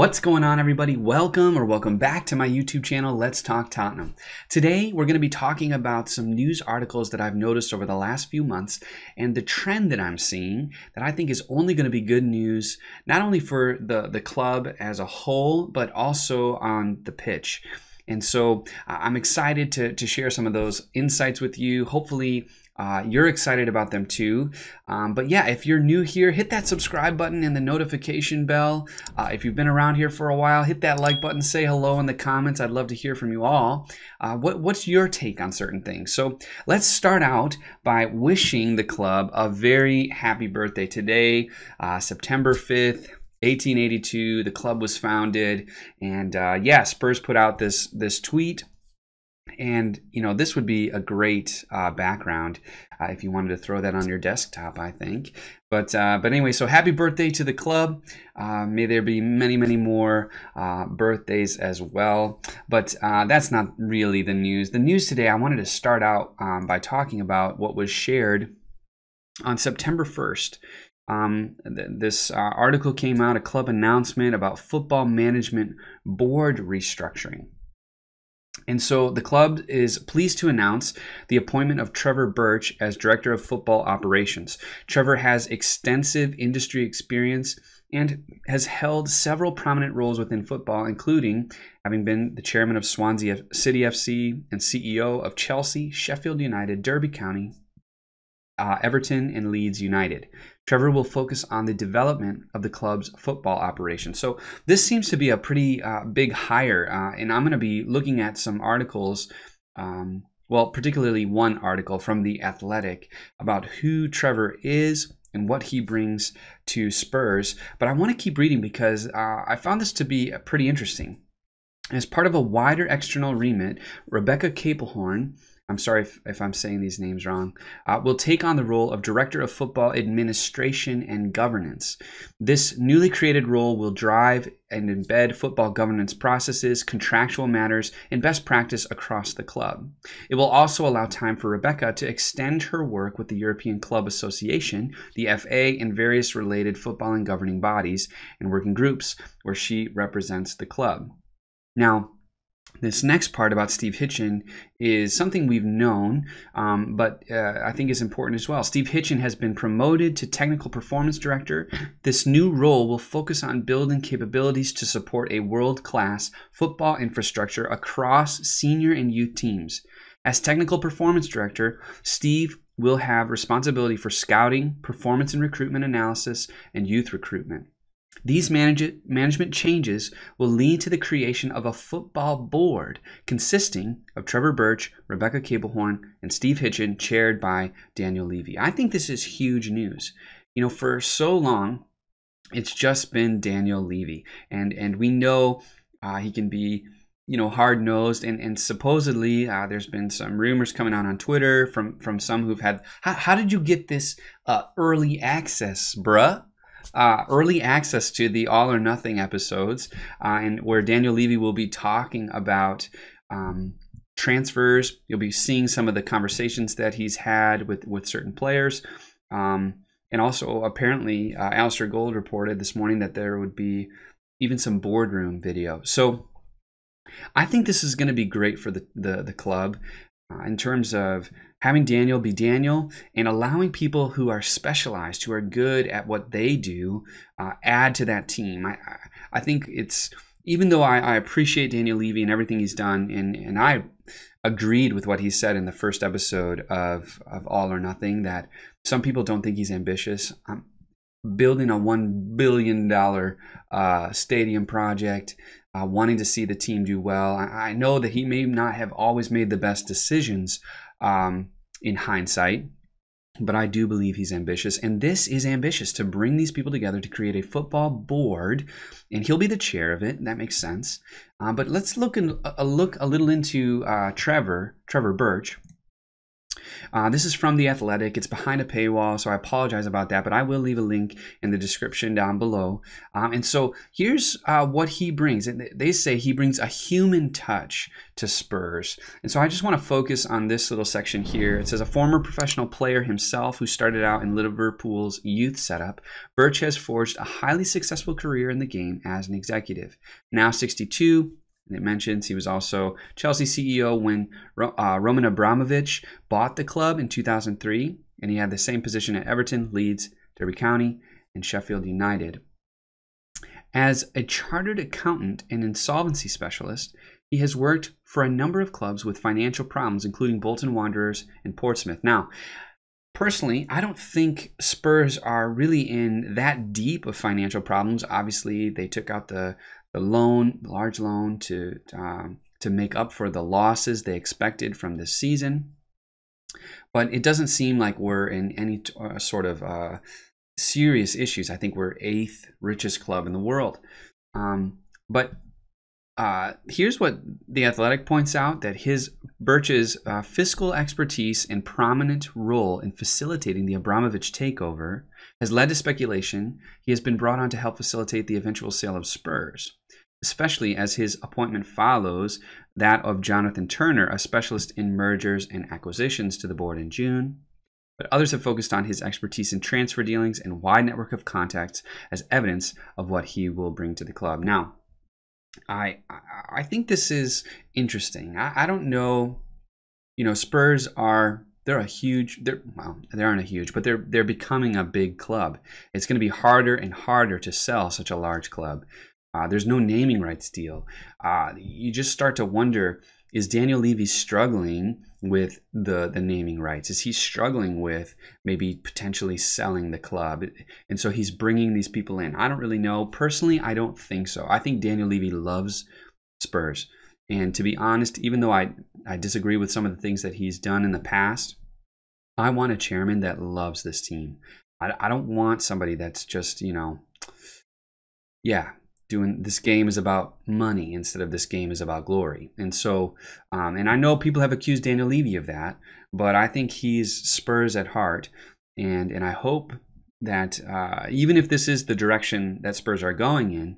What's going on, everybody? Welcome or welcome back to my YouTube channel, Let's Talk Tottenham. Today, we're going to be talking about some news articles that I've noticed over the last few months and the trend that I'm seeing that I think is only going to be good news, not only for the, the club as a whole, but also on the pitch. And so I'm excited to, to share some of those insights with you. Hopefully, uh, you're excited about them too. Um, but yeah, if you're new here, hit that subscribe button and the notification bell. Uh, if you've been around here for a while, hit that like button, say hello in the comments. I'd love to hear from you all. Uh, what, what's your take on certain things? So let's start out by wishing the club a very happy birthday today, uh, September 5th. 1882, the club was founded, and uh, yeah, Spurs put out this this tweet and you know this would be a great uh, background uh, if you wanted to throw that on your desktop i think. But uh, but anyway so happy birthday to the club. Uh, may there be many many more uh, birthdays as well. But uh, that's not really the news. The news today i wanted to start out um, by talking about what was shared on september 1st um, th- this article came out a club announcement about football management board restructuring and so the club is pleased to announce the appointment of Trevor Birch as Director of Football Operations. Trevor has extensive industry experience and has held several prominent roles within football, including having been the chairman of Swansea City FC and CEO of Chelsea, Sheffield United, Derby County, uh, Everton, and Leeds United. Trevor will focus on the development of the club's football operation. So this seems to be a pretty uh, big hire, uh, and I'm going to be looking at some articles. Um, well, particularly one article from The Athletic about who Trevor is and what he brings to Spurs. But I want to keep reading because uh, I found this to be pretty interesting. As part of a wider external remit, Rebecca Caplehorn I'm sorry if, if I'm saying these names wrong, uh, will take on the role of Director of Football Administration and Governance. This newly created role will drive and embed football governance processes, contractual matters, and best practice across the club. It will also allow time for Rebecca to extend her work with the European Club Association, the FA, and various related football and governing bodies and working groups where she represents the club. Now, this next part about Steve Hitchen is something we've known, um, but uh, I think is important as well. Steve Hitchen has been promoted to Technical Performance Director. This new role will focus on building capabilities to support a world class football infrastructure across senior and youth teams. As Technical Performance Director, Steve will have responsibility for scouting, performance and recruitment analysis, and youth recruitment. These manage- management changes will lead to the creation of a football board consisting of Trevor Birch, Rebecca Caplehorn, and Steve Hitchen, chaired by Daniel Levy. I think this is huge news. You know, for so long, it's just been Daniel Levy, and and we know uh, he can be you know hard nosed and and supposedly uh, there's been some rumors coming out on Twitter from from some who've had how, how did you get this uh, early access, bruh? Uh, early access to the All or Nothing episodes, uh, and where Daniel Levy will be talking about um, transfers. You'll be seeing some of the conversations that he's had with with certain players. Um, and also, apparently, uh, Alasdair Gold reported this morning that there would be even some boardroom video. So, I think this is going to be great for the the, the club uh, in terms of having Daniel be Daniel and allowing people who are specialized, who are good at what they do, uh, add to that team. I, I think it's, even though I, I appreciate Daniel Levy and everything he's done, and, and I agreed with what he said in the first episode of, of All or Nothing, that some people don't think he's ambitious. I'm building a $1 billion uh, stadium project. Uh, wanting to see the team do well. I, I, know that he may not have always made the best decisions, um, in hindsight. But I do believe he's ambitious, and this is ambitious to bring these people together to create a football board, and he'll be the chair of it. That makes sense. Uh, but let's look in, a look a little into uh, Trevor Trevor Birch. Uh, this is from The Athletic. It's behind a paywall, so I apologize about that, but I will leave a link in the description down below. Um, and so here's uh, what he brings. And they say he brings a human touch to Spurs. And so I just want to focus on this little section here. It says a former professional player himself who started out in Liverpool's youth setup, Birch has forged a highly successful career in the game as an executive. Now 62, and it mentions he was also Chelsea CEO when uh, Roman Abramovich bought the club in 2003, and he had the same position at Everton, Leeds, Derby County, and Sheffield United. As a chartered accountant and insolvency specialist, he has worked for a number of clubs with financial problems, including Bolton Wanderers and Portsmouth. Now, personally, I don't think Spurs are really in that deep of financial problems. Obviously, they took out the the loan, large loan, to um, to make up for the losses they expected from this season. But it doesn't seem like we're in any uh, sort of uh, serious issues. I think we're eighth richest club in the world. Um, but uh, here's what the Athletic points out that his Birch's uh, fiscal expertise and prominent role in facilitating the Abramovich takeover has led to speculation he has been brought on to help facilitate the eventual sale of Spurs especially as his appointment follows that of Jonathan Turner, a specialist in mergers and acquisitions, to the board in June. But others have focused on his expertise in transfer dealings and wide network of contacts as evidence of what he will bring to the club. Now, I I think this is interesting. I, I don't know, you know, Spurs are they're a huge they're well they aren't a huge but they're they're becoming a big club it's going to be harder and harder to sell such a large club uh, there's no naming rights deal. Uh, you just start to wonder: Is Daniel Levy struggling with the the naming rights? Is he struggling with maybe potentially selling the club? And so he's bringing these people in. I don't really know. Personally, I don't think so. I think Daniel Levy loves Spurs. And to be honest, even though I, I disagree with some of the things that he's done in the past, I want a chairman that loves this team. I, I don't want somebody that's just, you know, yeah, doing this game is about money instead of this game is about glory. And so, um, and I know people have accused Daniel Levy of that, but I think he's Spurs at heart, and and I hope that uh, even if this is the direction that Spurs are going in,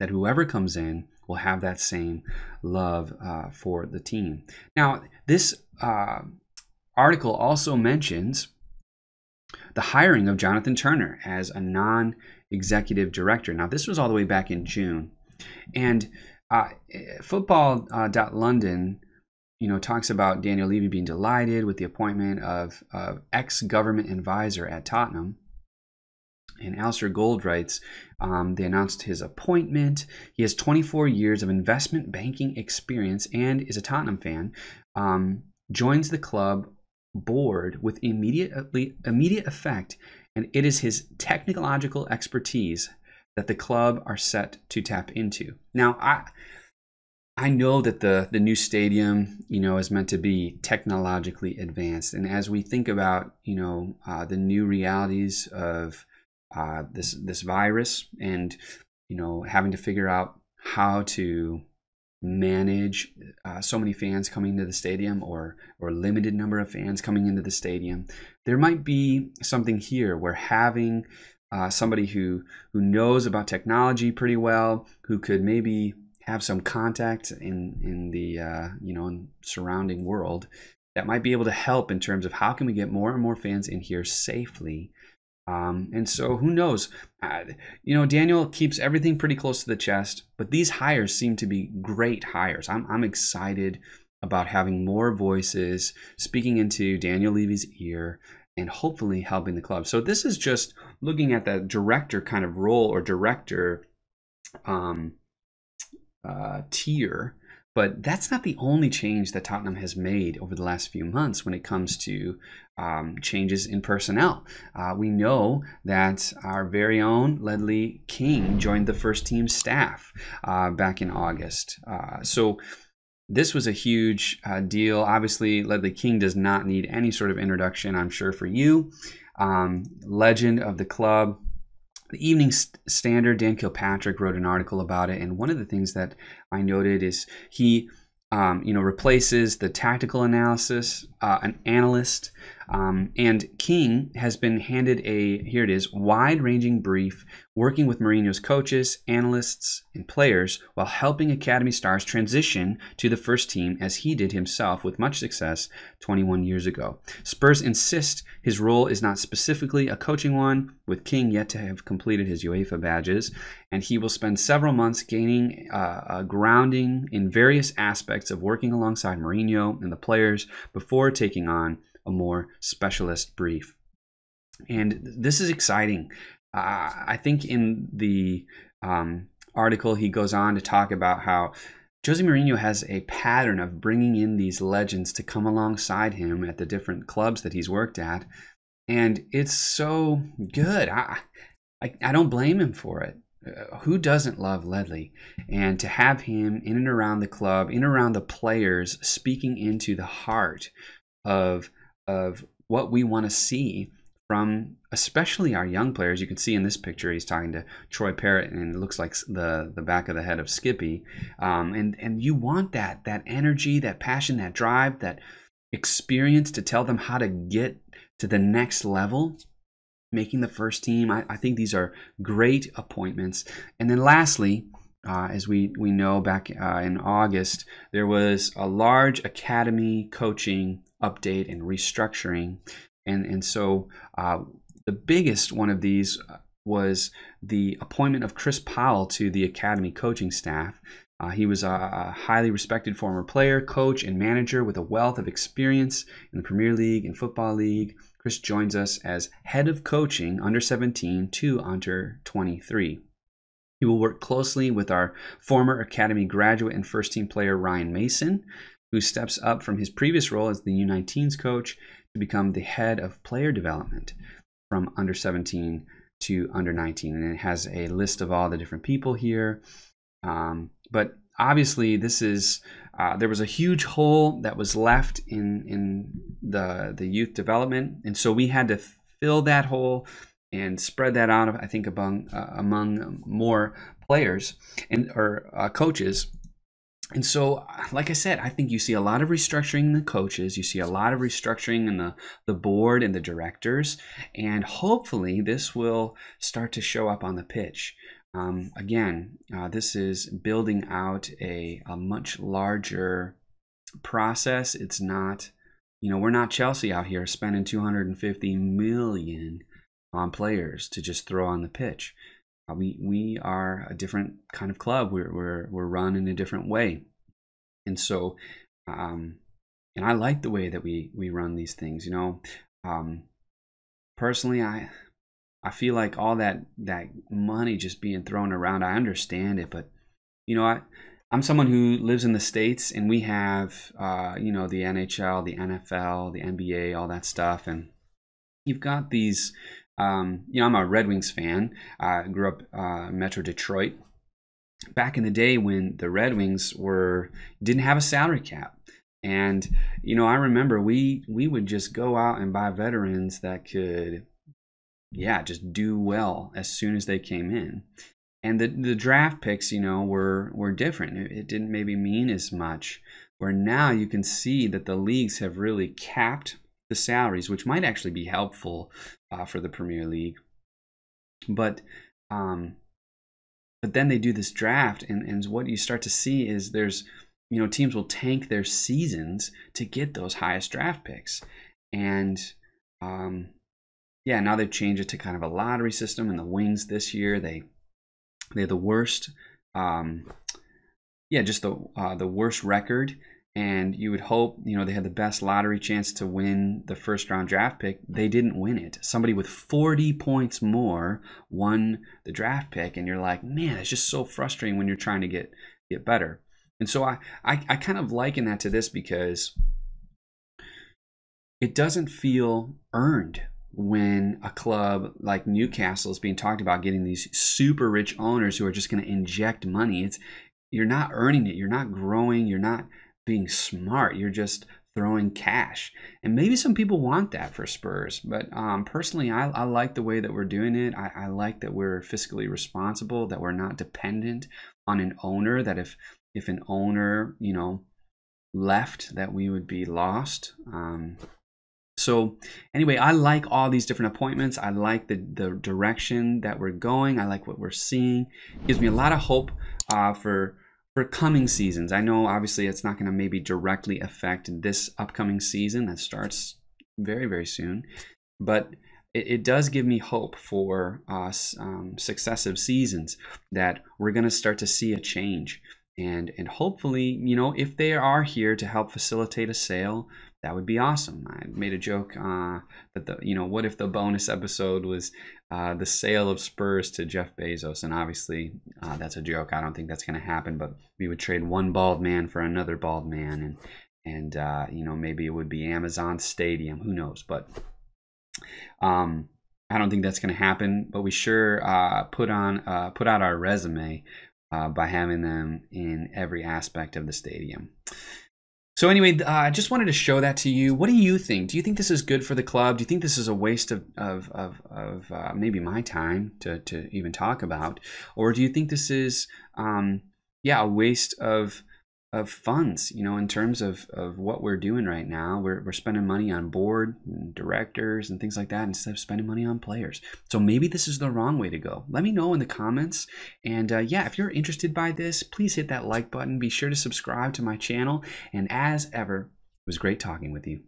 that whoever comes in will have that same love uh, for the team. Now, this uh, article also mentions the hiring of Jonathan Turner as a non executive director. Now, this was all the way back in June. And uh, football.london, uh, you know, talks about Daniel Levy being delighted with the appointment of, of ex-government advisor at Tottenham. And Alasdair Gold writes, um, they announced his appointment. He has 24 years of investment banking experience and is a Tottenham fan. Um, joins the club board with immediate immediate effect and it is his technological expertise that the club are set to tap into. Now, I I know that the the new stadium, you know, is meant to be technologically advanced, and as we think about, you know, uh, the new realities of uh, this this virus, and you know, having to figure out how to manage uh, so many fans coming into the stadium or or limited number of fans coming into the stadium. There might be something here where having uh, somebody who who knows about technology pretty well who could maybe have some contact in in the uh, you know surrounding world that might be able to help in terms of how can we get more and more fans in here safely um, and so who knows? Uh, you know, Daniel keeps everything pretty close to the chest, but these hires seem to be great hires. I'm, I'm excited about having more voices speaking into Daniel Levy's ear and hopefully helping the club. So this is just looking at that director kind of role or director um, uh, tier but that's not the only change that Tottenham has made over the last few months when it comes to um, changes in personnel. Uh, we know that our very own Ledley King joined the first team staff uh, back in August. Uh, so this was a huge uh, deal. Obviously, Ledley King does not need any sort of introduction, I'm sure, for you. Um, legend of the club the Evening Standard, Dan Kilpatrick wrote an article about it, and one of the things that I noted is he um, you know, replaces the tactical analysis, uh, an analyst, um, and King has been handed a, here it is, wide ranging brief working with Mourinho's coaches, analysts, and players while helping Academy stars transition to the first team as he did himself with much success 21 years ago. Spurs insist his role is not specifically a coaching one, with King yet to have completed his UEFA badges, and he will spend several months gaining uh, a grounding in various aspects of working alongside Mourinho and the players before taking on a more specialist brief. And this is exciting. Uh, I think in the um, article, he goes on to talk about how Jose Mourinho has a pattern of bringing in these legends to come alongside him at the different clubs that he's worked at. And it's so good. I, I, I don't blame him for it. Uh, who doesn't love Ledley? And to have him in and around the club, in and around the players, speaking into the heart of of what we want to see from especially our young players. You can see in this picture he's talking to Troy Parrott, and it looks like the the back of the head of Skippy. Um, and and you want that that energy, that passion, that drive, that experience to tell them how to get to the next level. Making the first team, I, I think these are great appointments. And then lastly, uh, as we, we know back uh, in August, there was a large academy coaching update and restructuring. And, and so uh, the biggest one of these uh, was the appointment of Chris Powell to the academy coaching staff. Uh, he was a, a, highly respected former player, coach, and manager with a wealth of experience in the Premier League and Football League. Chris joins us as head of coaching under 17 to under 23. He will work closely with our former Academy graduate and first team player Ryan Mason, who steps up from his previous role as the U19s coach to become the head of player development from under 17 to under 19. And it has a list of all the different people here. Um, but obviously, this is uh, there was a huge hole that was left in in the the youth development, and so we had to fill that hole and spread that out. Of I think among uh, among more players and or uh, coaches. And so, like I said, I think you see a lot of restructuring in the coaches. You see a lot of restructuring in the, the board and the directors. And hopefully, this will start to show up on the pitch. Um, again, uh, this is building out a, a much larger process. It's not, you know, we're not Chelsea out here spending 250 million on players to just throw on the pitch. Uh, we we are a different kind of club. We're we're we're run in a different way, and so, um, and I like the way that we we run these things. You know, um, personally, I I feel like all that that money just being thrown around. I understand it, but you know, I I'm someone who lives in the states, and we have uh, you know the NHL, the NFL, the NBA, all that stuff, and you've got these um, you know, I'm a Red Wings fan. I grew up uh, Metro Detroit. Back in the day when the Red Wings were didn't have a salary cap, and you know, I remember we we would just go out and buy veterans that could, yeah, just do well as soon as they came in. And the the draft picks, you know, were were different. It, it didn't maybe mean as much. Where now you can see that the leagues have really capped the salaries, which might actually be helpful uh, for the Premier League. But um, but then they do this draft, and, and what you start to see is there's you know teams will tank their seasons to get those highest draft picks, and um, yeah, now they've changed it to kind of a lottery system. And the Wings this year they they're the worst. Um, yeah, just the uh, the worst record and you would hope you know they had the best lottery chance to win the first round draft pick. They didn't win it. Somebody with 40 points more won the draft pick and you're like man it's just so frustrating when you're trying to get get better. And so i i, I kind of liken that to this because it doesn't feel earned when a club like Newcastle is being talked about getting these super rich owners who are just going to inject money. It's you're not earning it. You're not growing. You're not being smart. You're just throwing cash. And maybe some people want that for Spurs, but um, personally, I, I, like the way that we're doing it. I, I, like that we're fiscally responsible, that we're not dependent on an owner. That if if an owner, you know, left that we would be lost. Um, so anyway, I like all these different appointments. I like the, the direction that we're going. I like what we're seeing. It gives me a lot of hope uh, for for coming seasons. I know obviously it's not going to maybe directly affect this upcoming season that starts very very soon, but it, it does give me hope for us um, successive seasons that we're going to start to see a change. And, and hopefully, you know, if they are here to help facilitate a sale, that would be awesome. I made a joke uh, that the you know what if the bonus episode was uh, the sale of Spurs to Jeff Bezos, and obviously uh, that's a joke. I don't think that's going to happen. But we would trade one bald man for another bald man, and and uh, you know maybe it would be Amazon Stadium. Who knows? But um, I don't think that's going to happen. But we sure uh, put on uh, put out our resume by having them in every aspect of the stadium. So anyway, uh, I just wanted to show that to you. What do you think? Do you think this is good for the club? Do you think this is a waste of of of, of uh, maybe my time to to even talk about, or do you think this is um, yeah a waste of of funds, you know, in terms of, of what we're doing right now. We're, we're spending money on board and directors and things like that instead of spending money on players. So maybe this is the wrong way to go. Let me know in the comments. And uh, yeah, if you're interested by this, please hit that like button. Be sure to subscribe to my channel. And as ever, it was great talking with you.